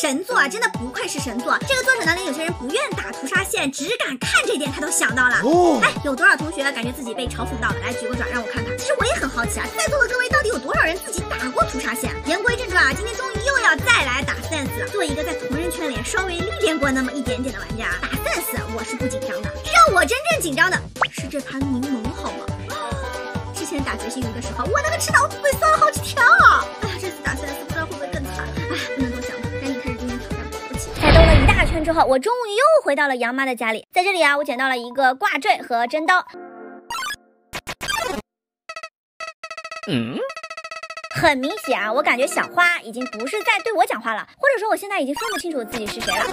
这个神作啊，真的不愧是神作。这个作者呢，连有些人不愿打屠杀线，只敢看这点，他都想到了。哦，哎，有多少同学感觉自己被嘲讽到了？来举个爪，让我看看。其实我也很好奇啊，在座的各位到底有多少人自己打过屠杀线？言归正传啊，今天终于又要再来打 sense 了。作为一个在同人圈里稍微历练过那么一点点的玩家，打 sense 我是不紧张的。让我真正紧张的是这盘柠檬，好吗？之前打决心鱼的时候，我那个吃刀子嘴后，我终于又回到了杨妈的家里。在这里啊，我捡到了一个挂坠和真刀。嗯，很明显啊，我感觉小花已经不是在对我讲话了，或者说我现在已经分不清楚自己是谁了。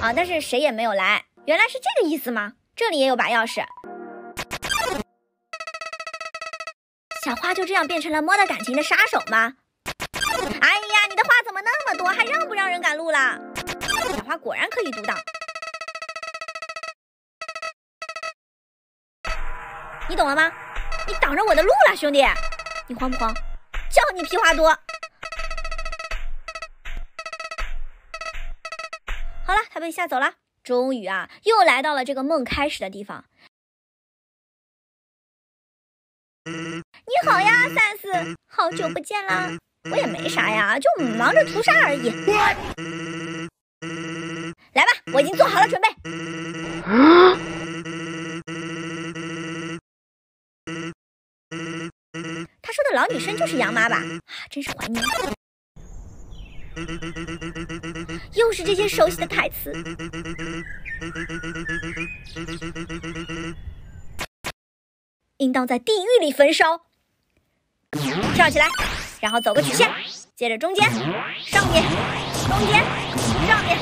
啊，但是谁也没有来，原来是这个意思吗？这里也有把钥匙，小花就这样变成了摸到感情的杀手吗？哎呀，你的话怎么那么多，还让不让人赶路了？小花果然可以独挡。你懂了吗？你挡着我的路了，兄弟，你慌不慌？叫你屁话多。好了，他被吓走了。终于啊，又来到了这个梦开始的地方。你好呀，三四，好久不见啦！我也没啥呀，就忙着屠杀而已。来吧，我已经做好了准备。他说的老女生就是杨妈吧？啊，真是怀念。又是这些熟悉的台词。应当在地狱里焚烧。跳起来，然后走个曲线，接着中间，上面，中间，上面。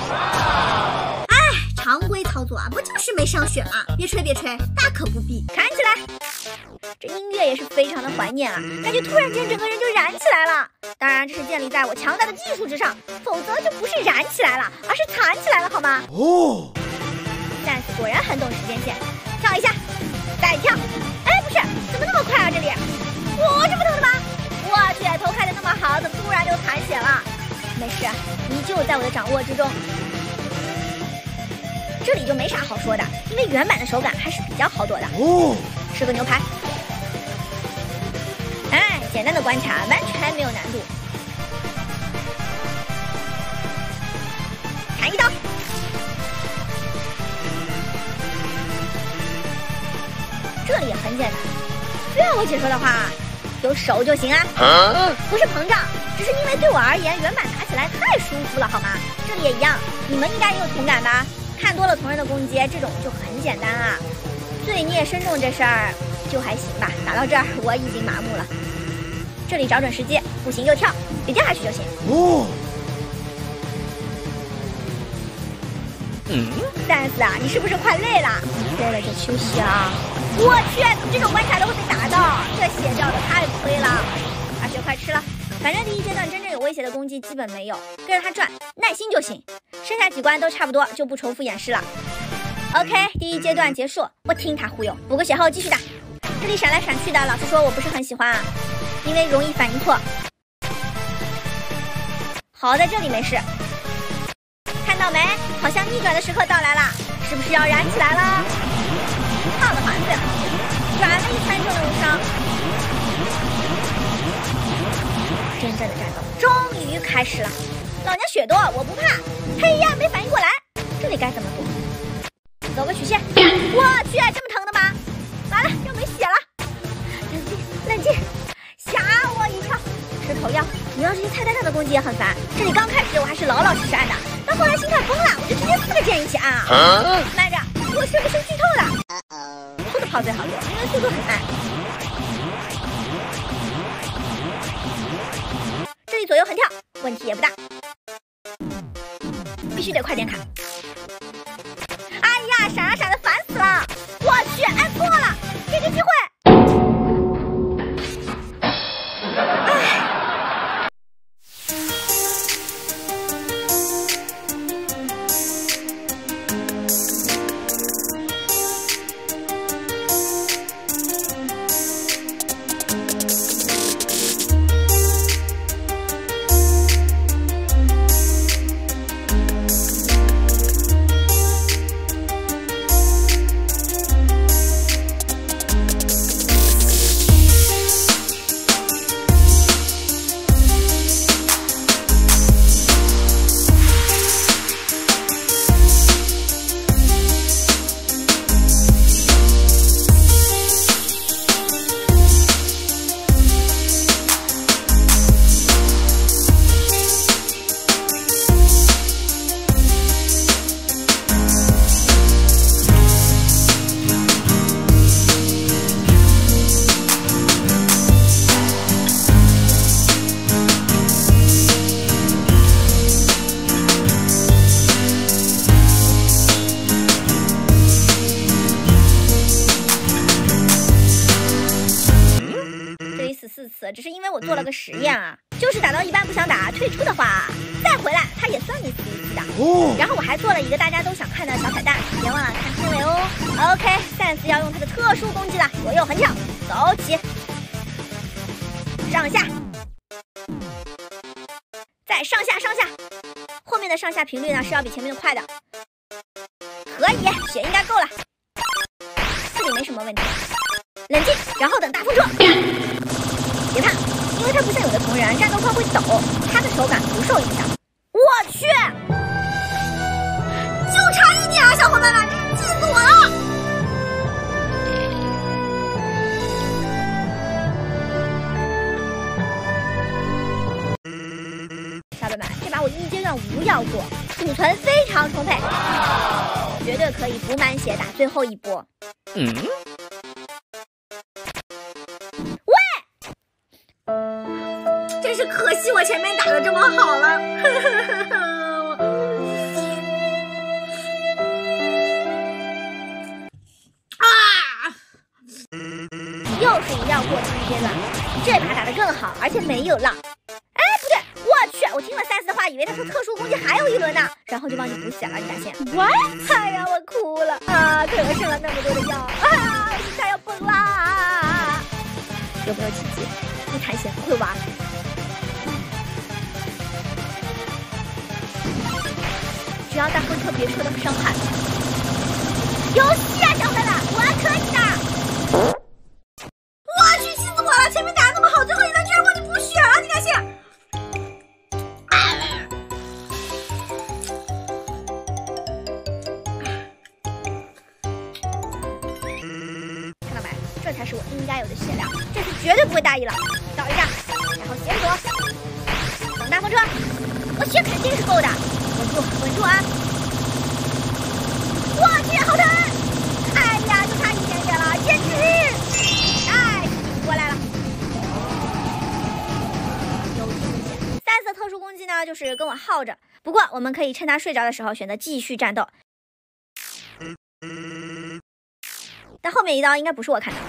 哎常规操作啊，不就是没上血吗？别吹别吹，大可不必。弹起来，这音乐也是非常的怀念啊，感觉突然间整个人就燃起来了。当然，这是建立在我强大的技术之上，否则就不是燃起来了，而是弹起来了，好吗？哦。但果然很懂时间线，跳一下，再跳。哎，不是，怎么那么快啊？这里，我这不疼的吗？我去，头开的那么好，怎么突然就残血了？没事，依旧在我的掌握之中。这里就没啥好说的，因为原版的手感还是比较好躲的。哦，吃个牛排。哎，简单的关卡，完全没有难度。砍一刀。这里也很简单，需要我解说的话，有手就行啊。不是膨胀，只是因为对我而言，原版打起来太舒服了，好吗？这里也一样，你们应该也有同感吧？看多了同人的攻击，这种就很简单啊。罪孽深重这事儿就还行吧。打到这儿我已经麻木了。这里找准时机，不行就跳，别掉下去就行。哦。嗯，三四啊，你是不是快累了？累了就休息啊。我去，这种关卡都会被打到？这血掉的太亏了。阿雪快吃了。反正第一阶段真正有威胁的攻击基本没有，跟着他转，耐心就行。剩下几关都差不多，就不重复演示了。OK，第一阶段结束。不听他忽悠，补个血后继续打。这里闪来闪去的，老实说我不是很喜欢啊，因为容易反应错。好在这里没事。看到没？好像逆转的时刻到来了，是不是要燃起来了？的环子，转了一圈就能无伤。真正的战斗终于开始了，老娘血多，我不怕。嘿呀，没反应过来，这里该怎么躲？走个曲线。我去，这么疼的吗？完了，要没血了。冷静，冷静，吓我一跳。吃头药。你要这些菜单上的攻击也很烦。这里刚开始我还是老老实实按的，到后来心态崩了，我就直接四个键一起按啊。慢着，我是不是剧透了？后的炮最好用，因为速度很慢。这里左右横跳，问题也不大，必须得快点砍。次，只是因为我做了个实验啊，就是打到一半不想打，退出的话再回来，它也算你死一次的。哦。然后我还做了一个大家都想看的小彩蛋，别忘了看片尾哦。OK，赛斯要用他的特殊攻击了，左右横跳，走起，上下，再上下上下，后面的上下频率呢是要比前面的快的。可以，血应该够了，这里没什么问题。冷静，然后等大风车。因为它不像有的同人战斗框会抖，它的手感不受影响。我去，就差一点啊，小伙伴们，气死我了！小伙伴们，这把我一阶段无要做，储存非常充沛，绝对可以补满血打最后一波。嗯。惜我前面打的这么好了，啊！又是一样过期阶段，这把打的更好，而且没有浪。哎，不对，我去，我听了赛斯的话，以为他说特殊攻击还有一轮呢，然后就帮你补血了，你发现？What？哎呀，我哭了啊！可剩了那么多的药啊，心态要崩啦！有没有奇迹？不谈血不会玩。只要大风车别受到伤害，游戏啊，小伙伴们，我可以的！我去，气死我了！前面打的那么好，最后一轮居然忘记补血了，你敢信？看到没？这才是我应该有的血量，这次绝对不会大意了。倒一下，然后先躲，等大风车，我血肯定是够的。稳住，稳住啊！我去，好疼！哎呀，就差一点点了，坚持！哎，过来了。有三色特殊攻击呢，就是跟我耗着。不过我们可以趁他睡着的时候选择继续战斗。但后面一刀应该不是我砍的。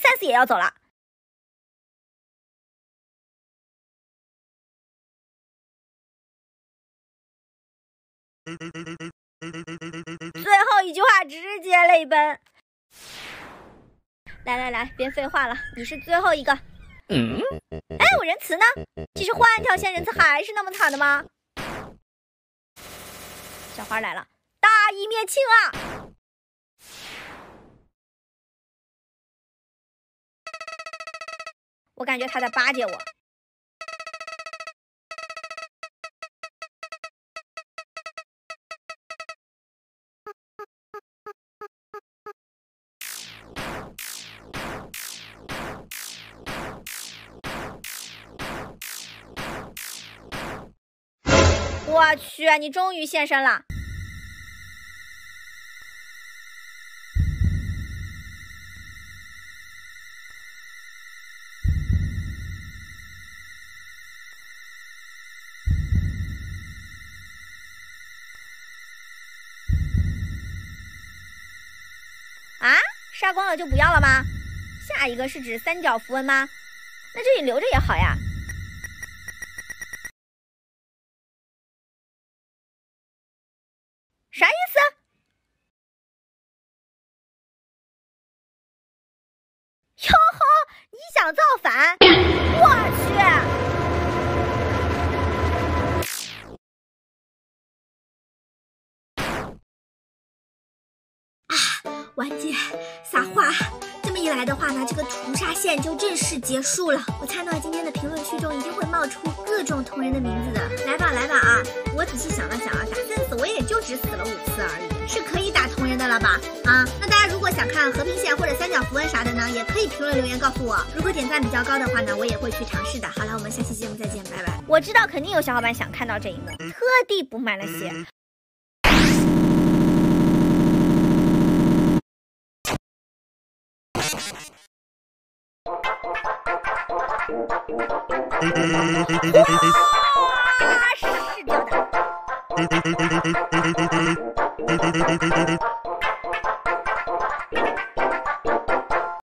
三四也要走了，最后一句话直接泪奔。来来来，别废话了，你是最后一个。哎，我仁慈呢？其实换条线，仁慈还是那么惨的吗？小花来了。大义灭亲啊！我感觉他在巴结我。我去，你终于现身了！杀光了就不要了吗？下一个是指三角符文吗？那这里留着也好呀。啥意思？哟吼！你想造反？我去！完结，撒花！这么一来的话呢，这个屠杀线就正式结束了。我猜呢，今天的评论区中一定会冒出各种同人的名字的。来吧，来吧啊！我仔细想了想啊，打阵死我也就只死了五次而已，是可以打同人的了吧？啊，那大家如果想看和平线或者三角符文啥的呢，也可以评论留言告诉我。如果点赞比较高的话呢，我也会去尝试的。好了，我们下期节目再见，拜拜。我知道肯定有小伙伴想看到这一幕，特地补满了血。是这样的。